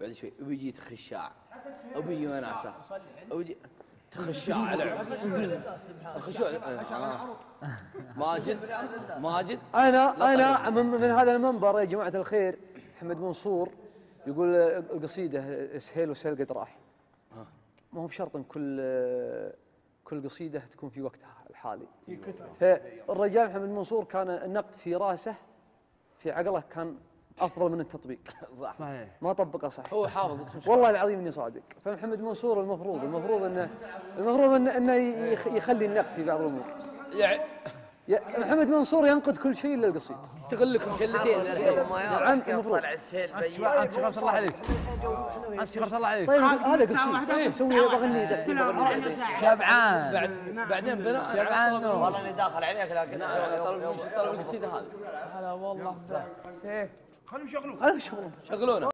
بعد شوي وبيجي خشاع وبيجي وناسه وبيجي تخشاع على آه. ماجد ماجد أنا أنا من, من هذا المنبر يا جماعة الخير محمد منصور يقول القصيدة سهيل وسهيل قد راح ما هو بشرط إن كل كل قصيدة تكون في وقتها الحالي. فالرجال محمد منصور كان النقد في رأسه في عقله كان افضل من التطبيق صح صحيح ما طبقه صح هو حافظ بس والله العظيم اني صادق فمحمد منصور المفروض المفروض انه المفروض انه, إنه يخ- يخلي النقد في بعض الأمور يعني محمد منصور ينقد كل شيء الا القصيد يستغلكم شلتين نعم المفروض انت شغلت الله عليك انت شغلت الله عليك طيب هذا قصيد أسوي بغني شبعان بعد بعدين بنا شبعان. والله اني داخل عليك لكن أنا طلب القصيده هذه هلا والله سيف خليهم يشغلوه أنا شغله شغلونا.